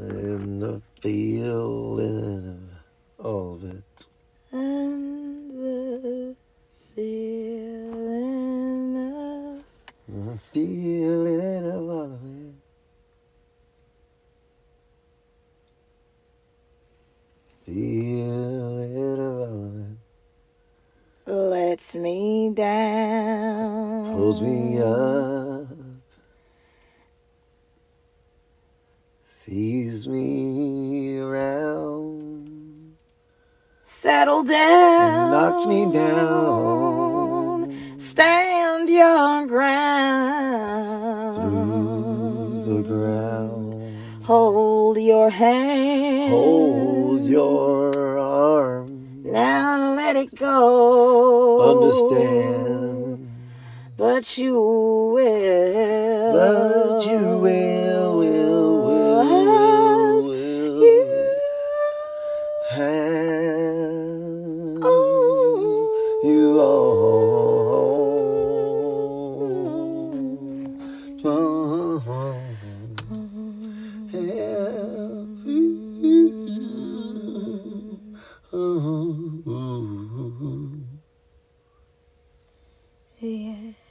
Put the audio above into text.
and the feeling of all of it. And the feeling of The feeling of all of it. Feeling of all of it. lets me down. Pulls me up. Sees me around. Settle down. Knocks me down. Stand your ground. Through the ground. Hold your hand. Hold your arm. Now let it go. Understand. But you will. But you will, will, will, hand oh. you all. Oh. Yeah.